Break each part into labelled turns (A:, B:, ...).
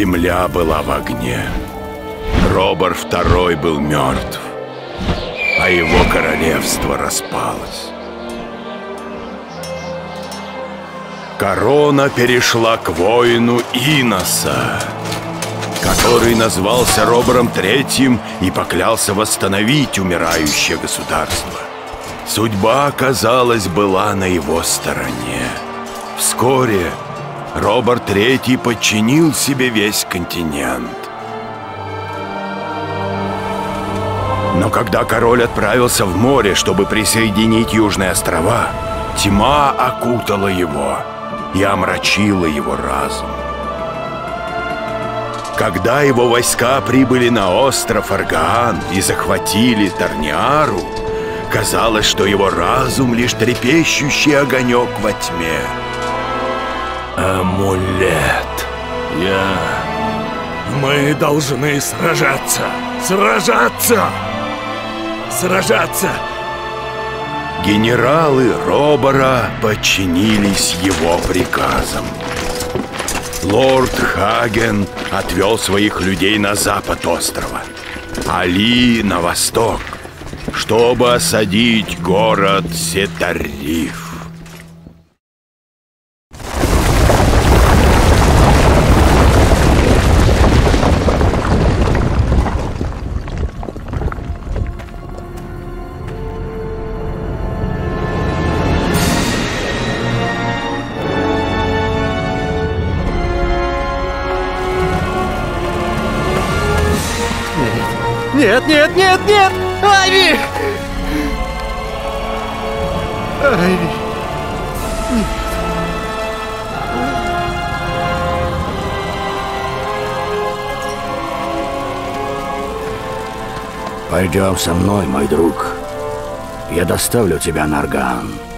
A: земля была в огне. Робор II был мертв, а его королевство распалось. Корона перешла к воину Иноса, который назвался Робором Третьим и поклялся восстановить умирающее государство. Судьба, казалось, была на его стороне. Вскоре Роберт Третий подчинил себе весь континент. Но когда король отправился в море, чтобы присоединить Южные острова, тьма окутала его и омрачила его разум. Когда его войска прибыли на остров Аргаан и захватили Тарниару, казалось, что его разум лишь трепещущий огонек во тьме.
B: Амулет. Я... Мы должны сражаться. Сражаться! Сражаться!
A: Генералы Робора подчинились его приказам. Лорд Хаген отвел своих людей на запад острова, Али на восток, чтобы осадить город Сетариф.
C: Нет, нет, нет, нет! Айви! Айви.
D: Пойдем со мной, мой друг. Я доставлю тебя на Арган.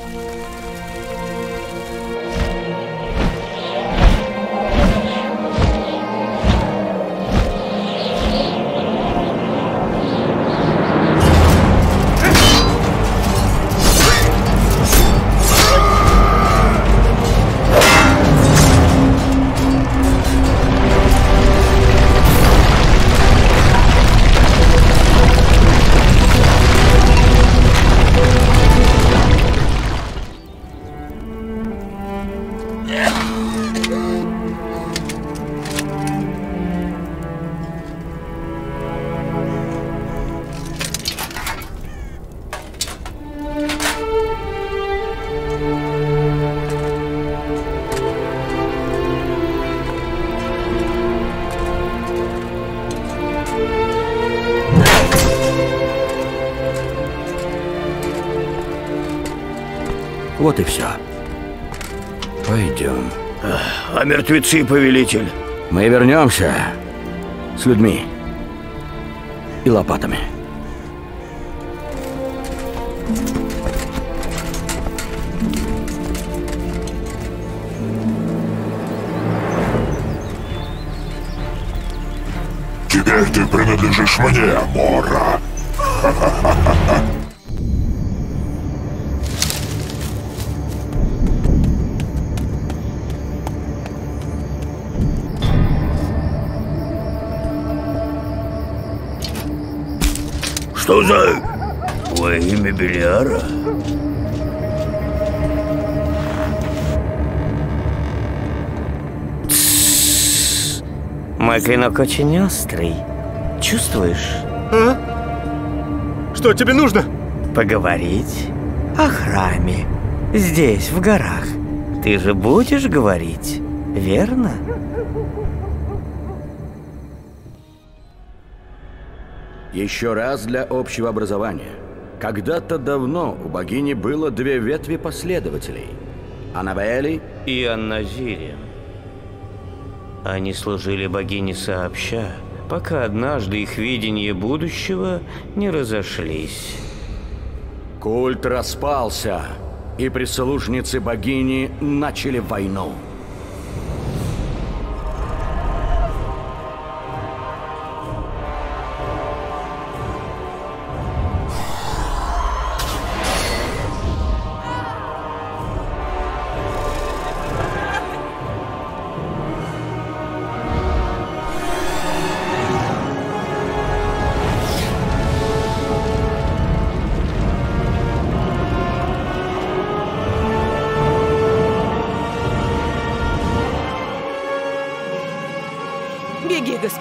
D: Вот и все. Пойдем.
E: А мертвецы, повелитель?
D: Мы вернемся с людьми и лопатами.
F: Теперь ты принадлежишь мне, Мора.
E: Что за... Во имя Белиара?
G: Мой клинок очень острый. Чувствуешь?
C: А? Что тебе нужно?
G: Поговорить о храме. Здесь, в горах. Ты же будешь говорить, верно?
D: Еще раз для общего образования. Когда-то давно у богини было две ветви последователей. Анабели
G: и Анназире. Они служили богине сообща, пока однажды их видения будущего не разошлись.
D: Культ распался, и прислужницы богини начали войну.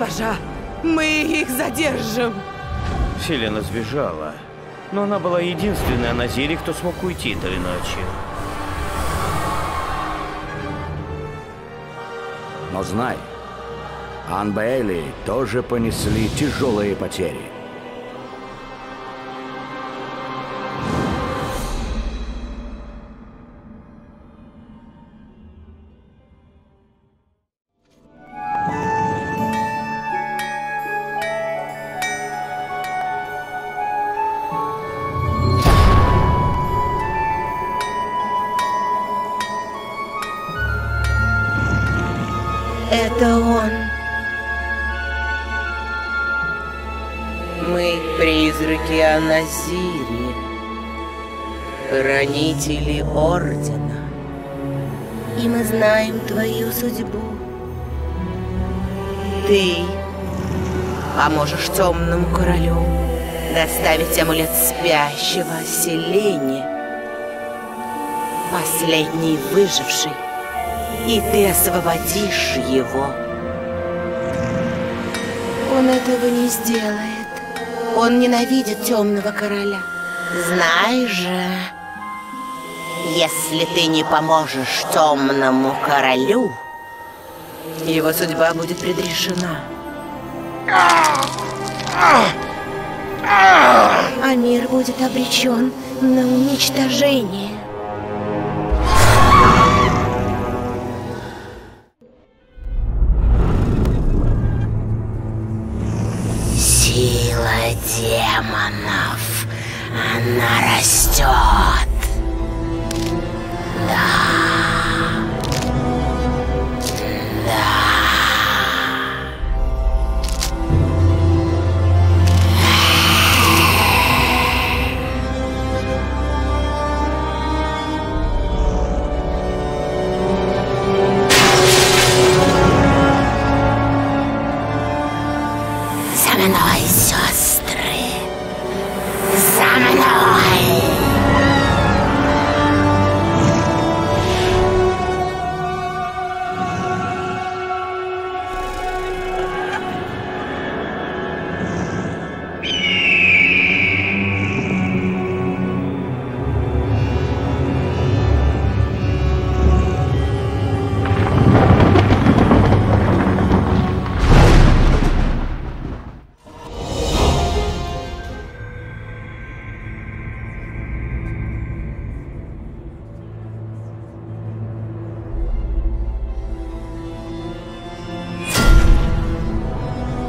H: Госпожа. Мы их задержим.
G: Селена сбежала, но она была единственной Назире, кто смог уйти той ночью.
D: Но знай, Анбейли тоже понесли тяжелые потери.
H: Судьбу. Ты поможешь темному королю доставить амулет спящего Селене, последний выживший и ты освободишь его. Он этого не сделает. Он ненавидит темного короля. Знай же, если ты не поможешь темному королю, его судьба будет предрешена. А мир будет обречен на уничтожение. Сила демонов, она растет.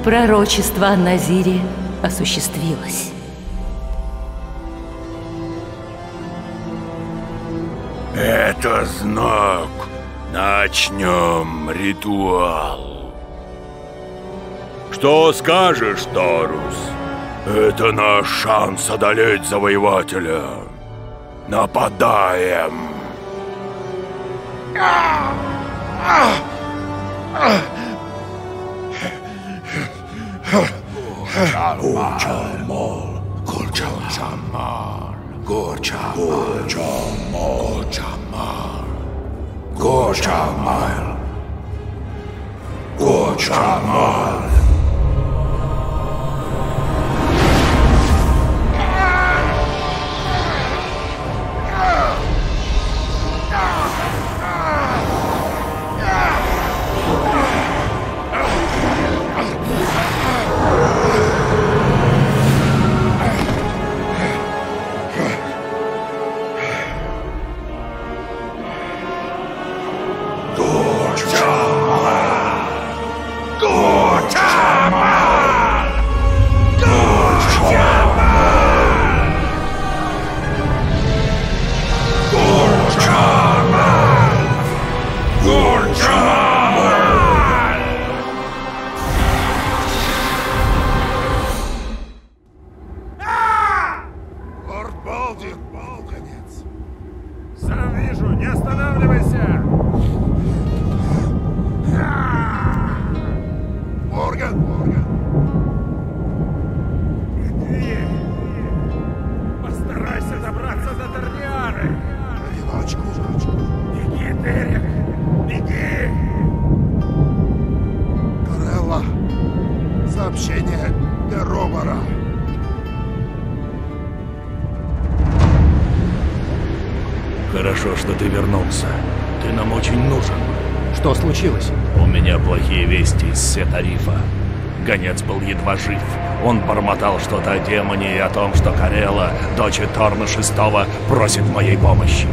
I: Пророчество о Назире осуществилось.
A: Это знак. Начнем ритуал. Что скажешь, Торус? Это наш шанс одолеть завоевателя. Нападаем.
F: Gorchamal. Gorchamal. Gorchamal. Gorchamal. Gorchamal. Gorchamal. Gorchamal.
B: Хорошо, что ты вернулся. Ты нам очень нужен.
C: Что случилось?
B: У меня плохие вести из Сетарифа. Гонец был едва жив. Он бормотал что-то о демоне и о том, что Карела, дочь Торна Шестого, просит моей помощи.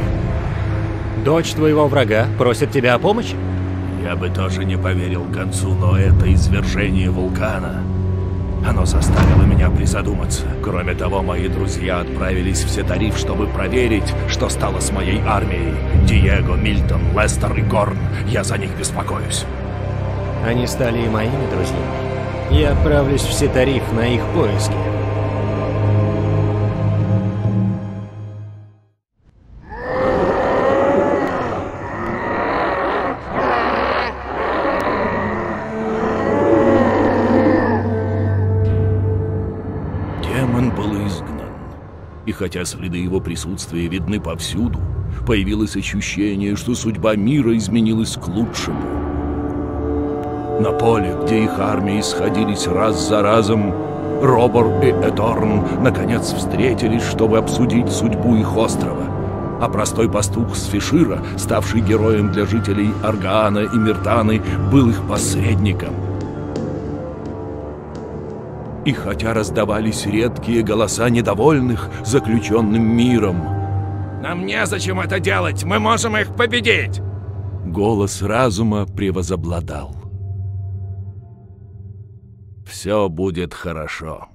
C: Дочь твоего врага просит тебя о помощи?
B: Я бы тоже не поверил концу, но это извержение вулкана. Оно заставило меня призадуматься. Кроме того, мои друзья отправились в Сетариф, чтобы проверить, что стало с моей армией. Диего, Мильтон, Лестер и Горн. Я за них беспокоюсь.
C: Они стали и моими друзьями. Я отправлюсь в Сетариф на их поиски.
B: Хотя следы его присутствия видны повсюду, появилось ощущение, что судьба мира изменилась к лучшему. На поле, где их армии сходились раз за разом, Робор и Эторн наконец встретились, чтобы обсудить судьбу их острова. А простой пастух Сфишира, ставший героем для жителей Аргаана и Миртаны, был их посредником. И хотя раздавались редкие голоса недовольных заключенным миром,
J: «Нам незачем это делать! Мы можем их победить!»
B: голос разума превозобладал. Все будет хорошо.